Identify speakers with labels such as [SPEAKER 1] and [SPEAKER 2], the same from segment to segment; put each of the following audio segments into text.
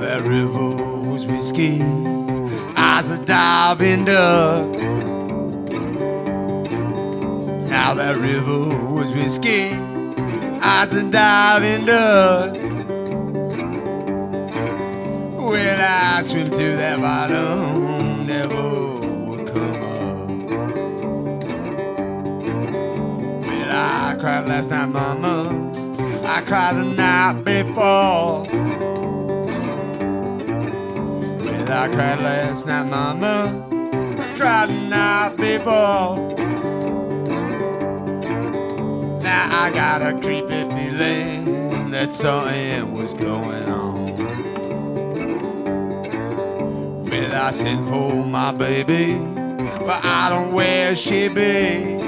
[SPEAKER 1] that river was whiskey. I was a diving duck. Now that river was whiskey. I was a diving duck. Well, I'd swim to that bottom, never would come up. Well, I cried last night, mama. I cried the night before. I cried last night, mama. The night before. Now I got a creepy feeling that something was going on. Well, I sent for my baby, but I don't where she be.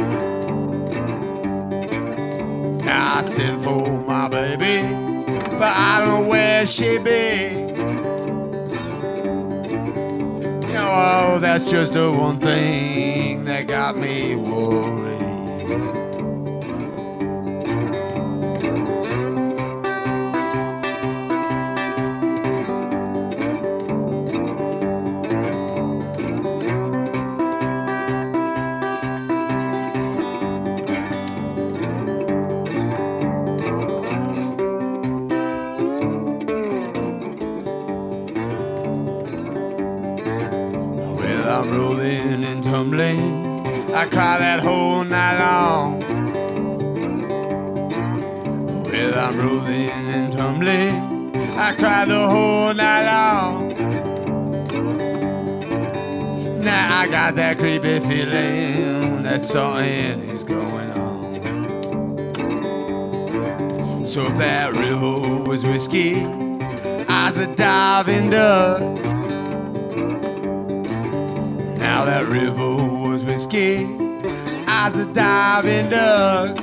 [SPEAKER 1] Now I sent for my baby, but I don't where she be. Oh, that's just the one thing that got me worried. I'm rolling and tumbling. I cry that whole night long. Well, I'm rolling and tumbling. I cry the whole night long. Now I got that creepy feeling that something is going on. So if that river was whiskey, I was a diving duck. That river was whiskey, I was a diving duck.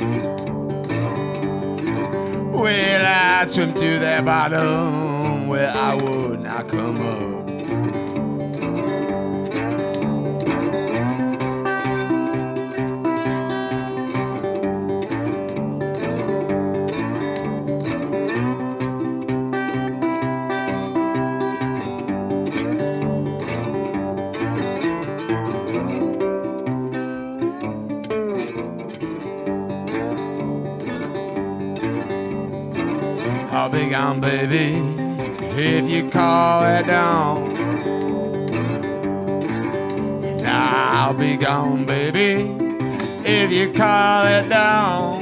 [SPEAKER 1] Well, I'd swim to that bottom where I would not come up. I'll be gone, baby, if you call it down. I'll be gone, baby, if you call it down.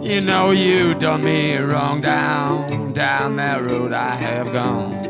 [SPEAKER 1] You know you done me wrong down, down that road I have gone.